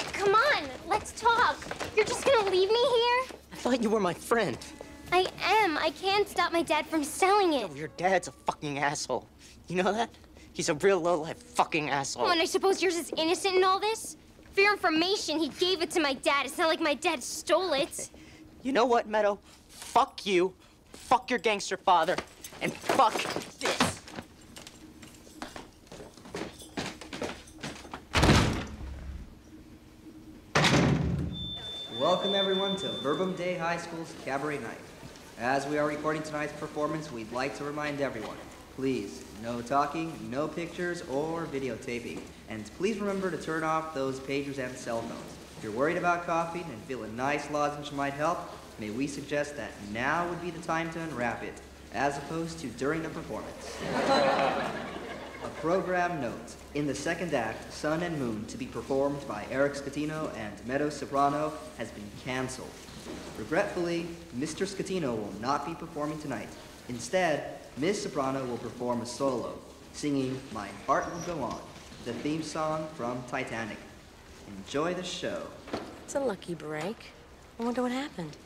Eric, come on. Let's talk. You're just gonna leave me here? I thought you were my friend. I am. I can't stop my dad from selling it. Your dad's a fucking asshole. You know that? He's a real low-life fucking asshole. Oh, and I suppose yours is innocent in all this? For your information, he gave it to my dad. It's not like my dad stole it. You know what, Meadow? Fuck you, fuck your gangster father, and fuck this. Welcome everyone to Verbum Dei High School's Cabaret Night. As we are recording tonight's performance, we'd like to remind everyone, please, no talking, no pictures, or videotaping. And please remember to turn off those pagers and cell phones. If you're worried about coughing and feel a nice lozenge might help, may we suggest that now would be the time to unwrap it, as opposed to during the performance. A program note. In the second act, Sun and Moon, to be performed by Eric Scatino and Meadow Soprano, has been canceled. Regretfully, Mr. Scatino will not be performing tonight. Instead, Miss Soprano will perform a solo, singing My Heart Will Go On, the theme song from Titanic. Enjoy the show. It's a lucky break. I wonder what happened.